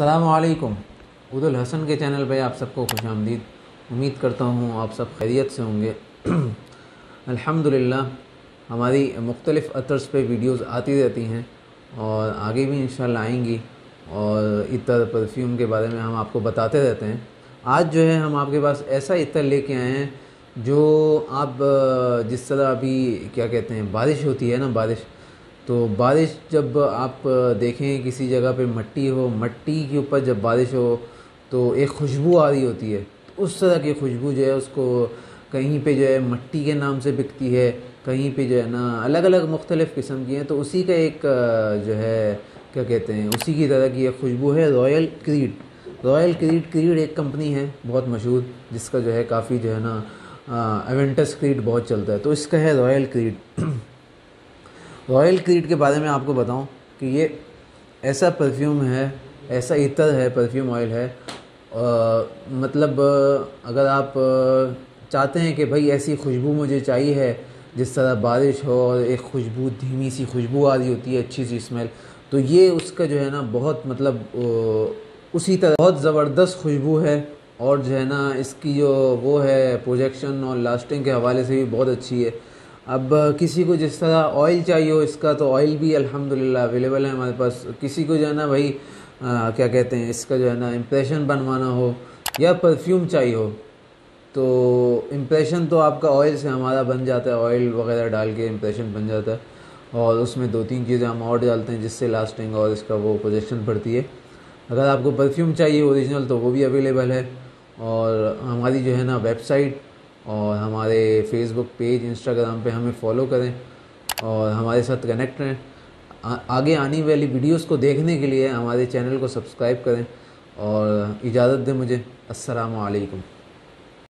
असलकुम उदुल हसन के चैनल पे आप सबको खुश आमदीद उम्मीद करता हूँ आप सब खैरियत से होंगे। अल्हम्दुलिल्लाह, हमारी मुख्तलिफ़ अतर्स पे वीडियोस आती रहती हैं और आगे भी इंशाल्लाह आएँगी और इतर परफ्यूम के बारे में हम आपको बताते रहते हैं। आज जो है, हम आपके पास ऐसा इतर लेके आए हैं जो आप, जिस तरह अभी, क्या कहते हैं, बारिश होती है ना बारिश तो बारिश जब आप देखें किसी जगह पे मट्टी हो, मट्टी के ऊपर जब बारिश हो तो एक खुशबू आ रही होती है। तो उस तरह की खुशबू जो है उसको कहीं पे जो है मट्टी के नाम से बिकती है, कहीं पे जो है ना अलग अलग मुख्तलिफ़ किस्म की हैं तो उसी का एक जो है, क्या कहते हैं, उसी की तरह की एक खुशबू है Royal Creed. Royal Creed Creed एक कंपनी है, बहुत मशहूर, जिसका जो है काफ़ी जो है ना एवेंटस क्रीड बहुत चलता है तो इसका है रॉयल क्रीड। रॉयल क्रीड के बारे में आपको बताऊँ कि ये ऐसा परफ्यूम है ऐसा इतर है परफ्यूम ऑयल है। आ, मतलब अगर आप चाहते हैं कि भाई ऐसी खुशबू मुझे चाहिए है जिस तरह बारिश हो और एक खुशबू धीमी सी खुशबू आ रही होती है अच्छी सी स्मेल तो ये उसका जो है ना बहुत मतलब उसी तरह बहुत ज़बरदस्त खुशबू है। और जो है ना इसकी जो वो है प्रोजेक्शन और लास्टिंग के हवाले से भी बहुत अच्छी है। अब किसी को जिस तरह ऑयल चाहिए हो इसका तो ऑयल भी अल्हम्दुलिल्लाह अवेलेबल है हमारे पास। किसी को जो है ना भाई आ, क्या कहते हैं इसका जो है ना इम्प्रेशन बनवाना हो या परफ्यूम चाहिए हो तो इम्प्रेशन तो आपका ऑयल से हमारा बन जाता है। ऑयल वगैरह डाल के इम्प्रेशन बन जाता है और उसमें दो तीन चीज़ें हम और डालते हैं जिससे लास्टिंग और इसका वो पोजेशन पड़ती है। अगर आपको परफ्यूम चाहिए ओरिजिनल तो वो भी अवेलेबल है। और हमारी जो है ना वेबसाइट और हमारे फेसबुक पेज इंस्टाग्राम पे हमें फॉलो करें और हमारे साथ कनेक्ट रहें। आगे आने वाली वीडियोस को देखने के लिए हमारे चैनल को सब्सक्राइब करें और इजाज़त दें मुझे। अस्सलाम वालेकुम